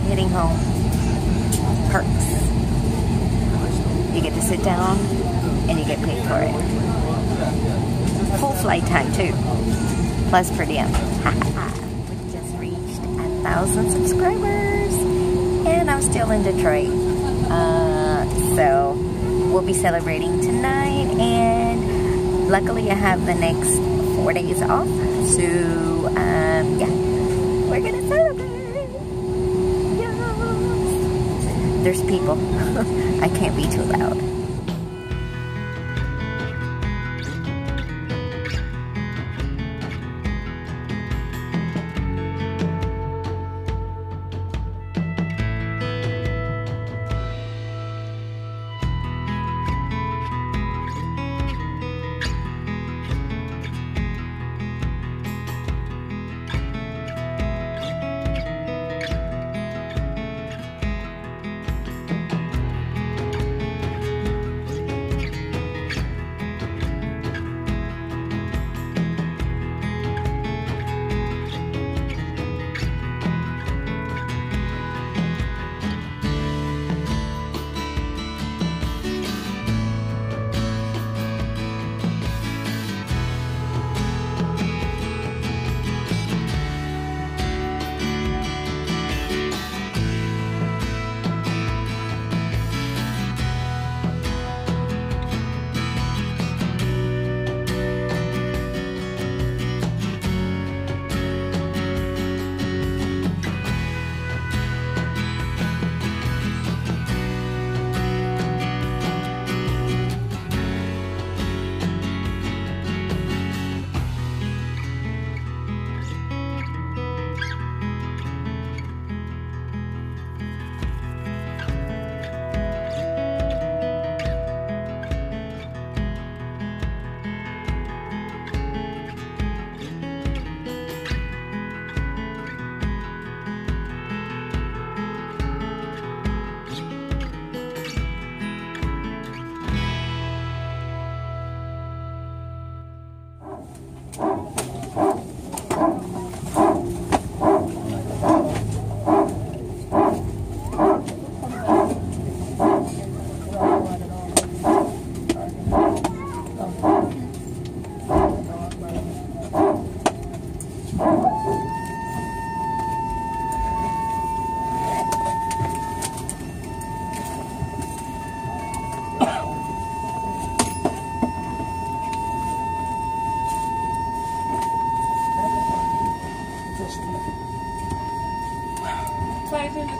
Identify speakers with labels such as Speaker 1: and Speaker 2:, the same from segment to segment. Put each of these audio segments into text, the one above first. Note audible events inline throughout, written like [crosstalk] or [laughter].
Speaker 1: Then heading home. Perks. You get to sit down and you get paid for it. Full flight time too. Plus per diem. [laughs] we just reached a thousand subscribers. And I'm still in Detroit. Uh, so we'll be celebrating tonight and luckily I have the next four days off. So um, yeah, we're gonna celebrate. There's people. [laughs] I can't be too loud.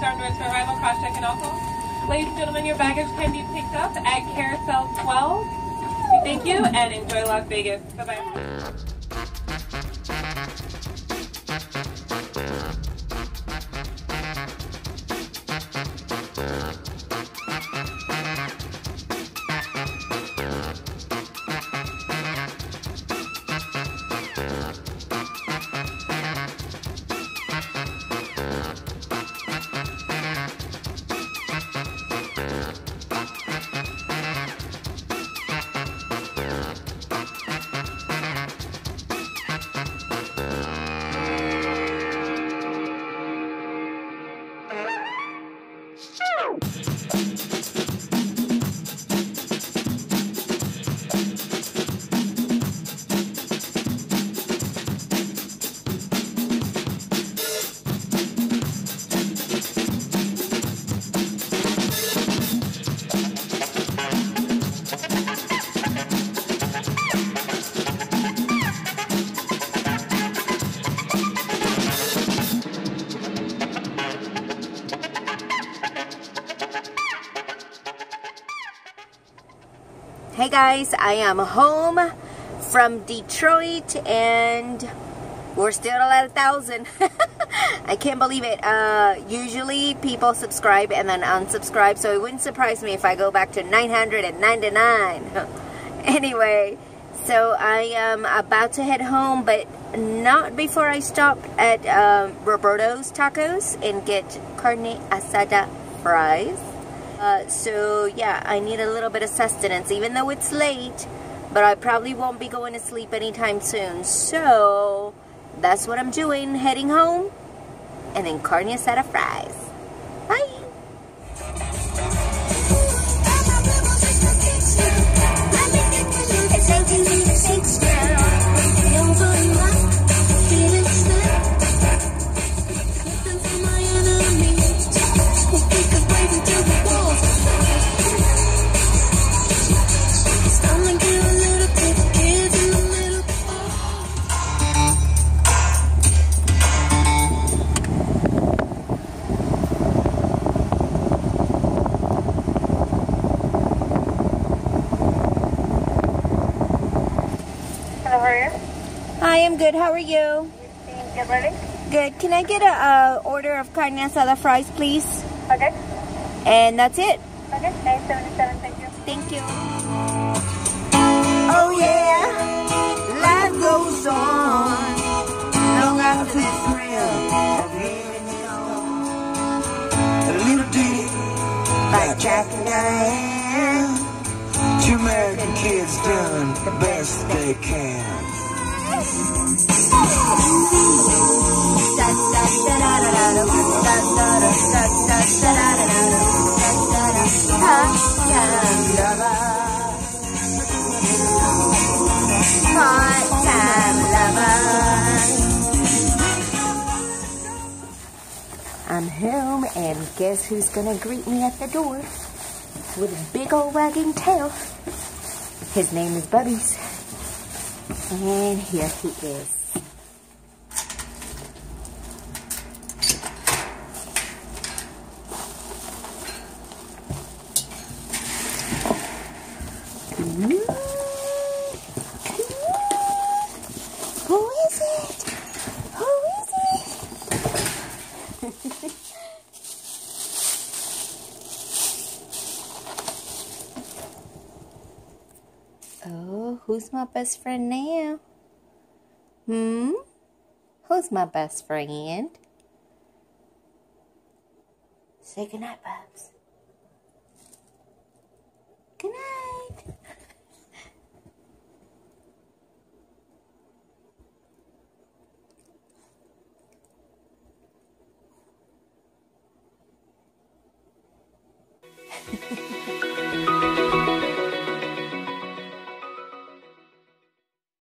Speaker 2: Doors for arrival, cross-check and. Ladies and gentlemen, your baggage can be picked up at Carousel 12. We thank you and enjoy Las Vegas. Bye-bye.
Speaker 1: Hey guys, I am home from Detroit and we're still at a thousand. [laughs] I can't believe it. Uh, usually people subscribe and then unsubscribe, so it wouldn't surprise me if I go back to 999. [laughs] anyway, so I am about to head home, but not before I stop at um, Roberto's Tacos and get carne asada fries. Uh, so yeah, I need a little bit of sustenance, even though it's late, but I probably won't be going to sleep anytime soon. So that's what I'm doing. Heading home. And then carne asada fries. I'm good. How are you? Good. Can I get a uh, order of carne asada fries, please?
Speaker 2: Okay.
Speaker 1: And that's it.
Speaker 2: Okay. 977, thank you.
Speaker 1: Thank you. Oh yeah, life goes on long after the thrill of living it on.
Speaker 3: A little ditty by Jack and Diane. Two American kids doing the best they can.
Speaker 1: I'm home, and guess who's gonna greet me at the door with a big old wagging tail? His name is Bubbies, and here he is. My best friend now? Hmm? Who's my best friend? Say goodnight, Bubs. Good